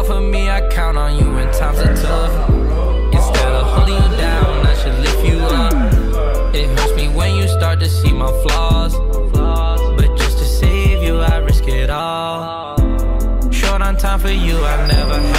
for me, I count on you when times are tough. Instead of holding you down, I should lift you up. It hurts me when you start to see my flaws. But just to save you, I risk it all. Short on time for you, I never.